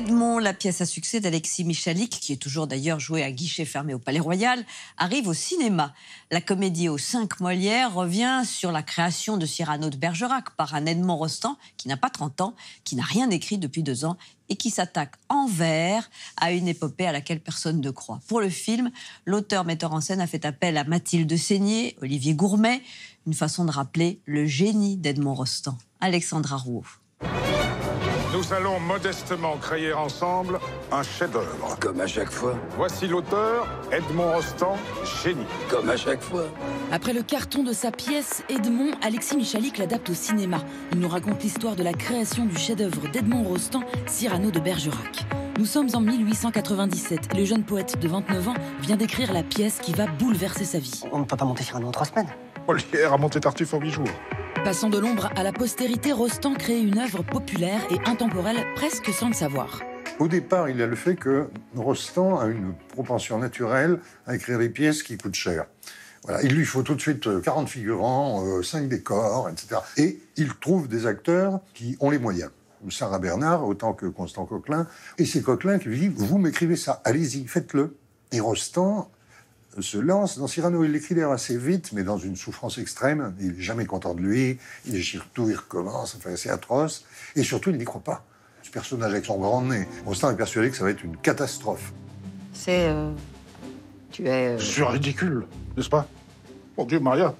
Edmond, la pièce à succès d'Alexis Michalik, qui est toujours d'ailleurs joué à guichet fermé au Palais Royal, arrive au cinéma. La comédie aux cinq Molières revient sur la création de Cyrano de Bergerac par un Edmond Rostand qui n'a pas 30 ans, qui n'a rien écrit depuis deux ans et qui s'attaque en vers à une épopée à laquelle personne ne croit. Pour le film, l'auteur-metteur en scène a fait appel à Mathilde Seigné, Olivier Gourmet, une façon de rappeler le génie d'Edmond Rostand. Alexandra Rouault. Nous allons modestement créer ensemble un chef-d'œuvre. Comme à chaque fois. Voici l'auteur, Edmond Rostand, génie. Comme à chaque fois. Après le carton de sa pièce, Edmond, Alexis Michalik l'adapte au cinéma. Il nous raconte l'histoire de la création du chef-d'œuvre d'Edmond Rostand, Cyrano de Bergerac. Nous sommes en 1897. Le jeune poète de 29 ans vient d'écrire la pièce qui va bouleverser sa vie. On ne peut pas monter Cyrano en trois semaines. Molière a monté Tartuffe en huit jours. Passant de l'ombre à la postérité, Rostand crée une œuvre populaire et intemporelle presque sans le savoir. Au départ, il y a le fait que Rostand a une propension naturelle à écrire des pièces qui coûtent cher. Voilà, il lui faut tout de suite 40 figurants, 5 décors, etc. Et il trouve des acteurs qui ont les moyens. Sarah Bernard, autant que Constant Coquelin. Et c'est Coquelin qui lui dit Vous m'écrivez ça, allez-y, faites-le. Et Rostand se lance dans Cyrano. Il l'écrit d'ailleurs assez vite, mais dans une souffrance extrême. Il n'est jamais content de lui. Il déchire tout, il recommence. Enfin, c'est atroce. Et surtout, il n'y croit pas. Ce personnage avec son grand nez, Rostand est persuadé que ça va être une catastrophe. C'est. euh, Tu es. euh, C'est ridicule, n'est-ce pas? Mon Dieu, Maria,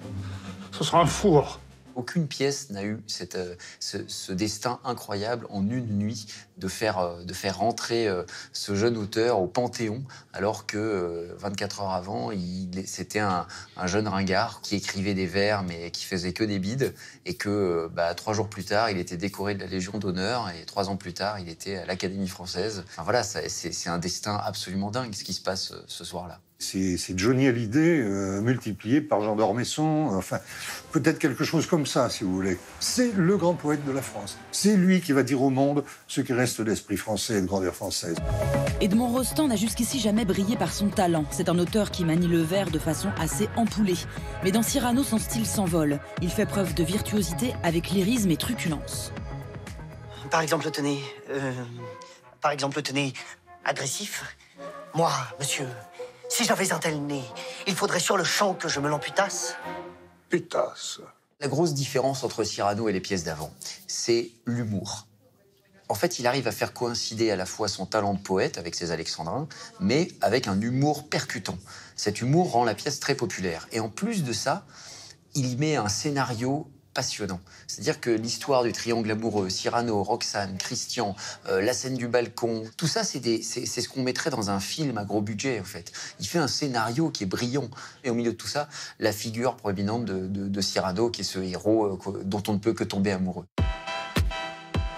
ce sera un four. Aucune pièce n'a eu euh, ce, destin incroyable en une nuit de faire, euh, rentrer euh, ce jeune auteur au Panthéon, alors que euh, 24 heures avant, c'était un, un jeune ringard qui écrivait des vers mais qui faisait que des bides, et que bah, trois jours plus tard, il était décoré de la Légion d'honneur, et trois ans plus tard, il était à l'Académie française. Enfin voilà, c'est un destin absolument dingue ce qui se passe ce soir-là. C'est Johnny Hallyday euh, multiplié par Jean d'Ormesson. Enfin, peut-être quelque chose comme ça, si vous voulez. C'est le grand poète de la France. C'est lui qui va dire au monde ce qui reste d'esprit français et de grandeur française. Edmond Rostand n'a jusqu'ici jamais brillé par son talent. C'est un auteur qui manie le vers de façon assez ampoulée. Mais dans Cyrano, son style s'envole. Il fait preuve de virtuosité avec lyrisme et truculence. Par exemple, tenez. euh, par exemple, tenez. Agressif. Moi, monsieur, si j'avais un tel nez, il faudrait sur le champ que je me l'amputasse. Pétasse. La grosse différence entre Cyrano et les pièces d'avant, c'est l'humour. En fait, il arrive à faire coïncider à la fois son talent de poète avec ses alexandrins, mais avec un humour percutant. Cet humour rend la pièce très populaire. Et en plus de ça, il y met un scénario passionnant. C'est-à-dire que l'histoire du triangle amoureux, Cyrano, Roxane, Christian, euh, la scène du balcon, tout ça, c'est ce qu'on mettrait dans un film à gros budget, en fait. Il fait un scénario qui est brillant. Et au milieu de tout ça, la figure proéminente de, Cyrano, qui est ce héros euh, dont on ne peut que tomber amoureux.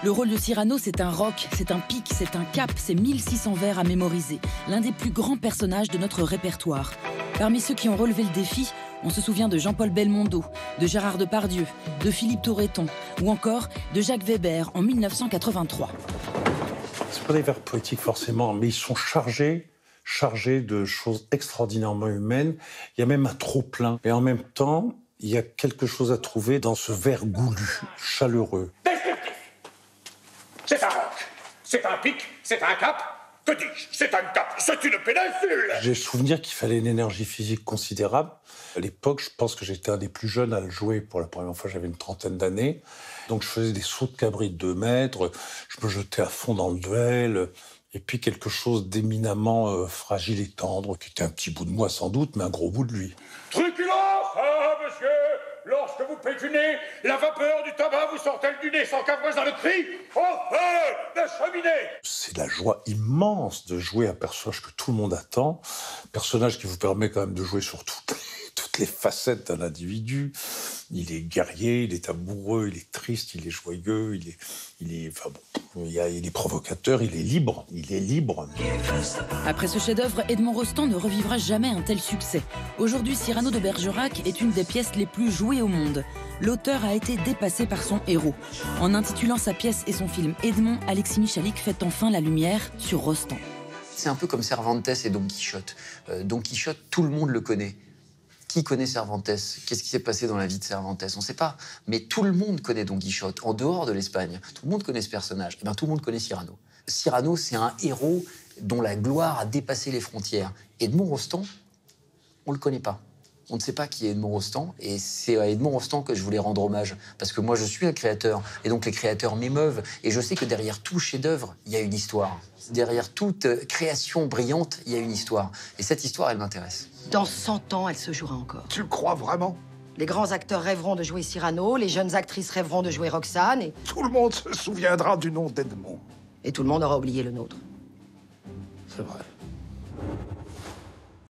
Le rôle de Cyrano, c'est un roc, c'est un pic, c'est un cap, c'est 1600 vers à mémoriser. L'un des plus grands personnages de notre répertoire. Parmi ceux qui ont relevé le défi, on se souvient de Jean-Paul Belmondo, de Gérard Depardieu, de Philippe Torreton ou encore de Jacques Weber en 1983. C'est pas des vers poétiques forcément, mais ils sont chargés, chargés de choses extraordinairement humaines. Il y a même un trop plein. Et en même temps, il y a quelque chose à trouver dans ce vers goulu, chaleureux. Descriptif. C'est un roc. C'est un pic. C'est un cap. Que dis-je C'est un cap. C'est une péninsule. J'ai souvenir qu'il fallait une énergie physique considérable. À l'époque, je pense que j'étais un des plus jeunes à le jouer. Pour la première fois, j'avais une trentaine d'années. Donc, je faisais des sauts de cabri de deux mètres. Je me jetais à fond dans le duel. Et puis, quelque chose d'éminemment euh, fragile et tendre, qui était un petit bout de moi sans doute, mais un gros bout de lui. Monsieur Vous pétunez, la vapeur du tabac vous sort-elle du nez sans qu'avoir dans le cri Au feu de cheminée C'est la joie immense de jouer un personnage que tout le monde attend, personnage qui vous permet quand même de jouer sur toutes les, toutes les facettes d'un individu. Il est guerrier, il est amoureux, il est triste, il est joyeux, il est, il est, enfin bon, il, y a- il est provocateur, il est libre, il est libre. Après ce chef-d'œuvre, Edmond Rostand ne revivra jamais un tel succès. Aujourd'hui, Cyrano de Bergerac est une des pièces les plus jouées au monde. L'auteur a été dépassé par son héros. En intitulant sa pièce et son film Edmond, Alexis Michalik fait enfin la lumière sur Rostand. C'est un peu comme Cervantes et Don Quichotte. Euh, Don Quichotte, tout le monde le connaît. Qui connaît Cervantes? Qu'est-ce qui s'est passé dans la vie de Cervantes? On ne sait pas. Mais tout le monde connaît Don Quichotte, en dehors de l'Espagne. Tout le monde connaît ce personnage. Eh ben, tout le monde connaît Cyrano. Cyrano, c'est un héros dont la gloire a dépassé les frontières. Edmond Rostand, on le connaît pas. On ne sait pas qui est Edmond Rostand, et c'est à Edmond Rostand que je voulais rendre hommage, parce que moi je suis un créateur, et donc les créateurs m'émeuvent, et je sais que derrière tout chef-d'œuvre, il y a une histoire. Derrière toute création brillante, il y a une histoire. Et cette histoire, elle m'intéresse. Dans 100 ans, elle se jouera encore. Tu le crois vraiment? Les grands acteurs rêveront de jouer Cyrano, les jeunes actrices rêveront de jouer Roxane, et, Tout le monde se souviendra du nom d'Edmond. et tout le monde aura oublié le nôtre. C'est vrai.